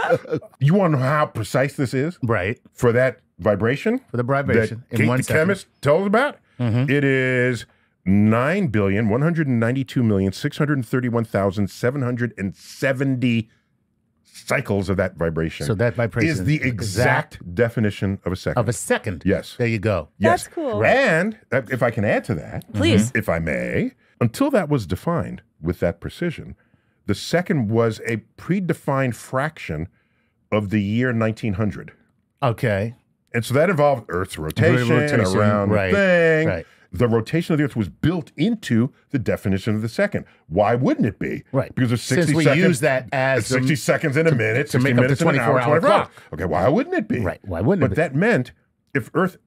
You want to know how precise this is right. for that vibration? For the vibration that in Kate one the second. Mm-hmm. chemist tells about? It is nine billion one hundred ninety-two million six hundred thirty-one thousand seven hundred and seventy cycles of that vibration. So that vibration is the exact, definition of a second. of a second. yes. There you go. Yes. That's cool. And uh, if I can add to that, Please. if I may, until that was defined with that precision, the second was a predefined fraction of the year 1900. Okay. And so that involved Earth's rotation, rotation, around right, the thing. right. The rotation of the Earth was built into the definition of the second. Why wouldn't it be? Right. Because there's 60 Since we seconds. use that as the- 60 seconds in a minute, to 60 make up the minutes in an hour, 24 hour 24 clock. Okay, why wouldn't it be? Right. Why wouldn't But it? But that meant if Earth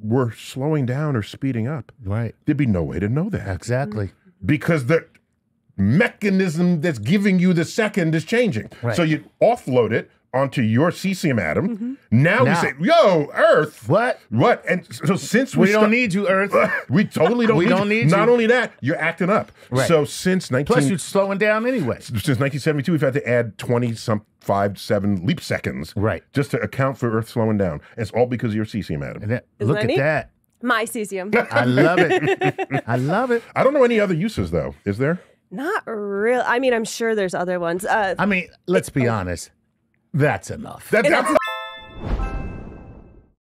were slowing down or speeding up, right. there'd be no way to know that Exactly. because the mechanism that's giving you the second is changing. Right. So you offload it onto your cesium atom. Mm-hmm. Now, we say, "Yo, Earth, What? what?" And so since we, We don't sta- need you, Earth. we totally don't. We need don't you. need Not only that, you're acting up. Right. So since 19, Plus, you're slowing down anyway. since 1972, we've had to add 20 some five seven leap seconds, Right. just to account for Earth slowing down. And it's all because of your cesium atom. And that, Isn't look that at neat? that. My cesium. I love it. I love it. I don't know any other uses though. Is there? Not real. I mean, I'm sure there's other ones. Uh, I mean, let's be honest. That's enough. That, that's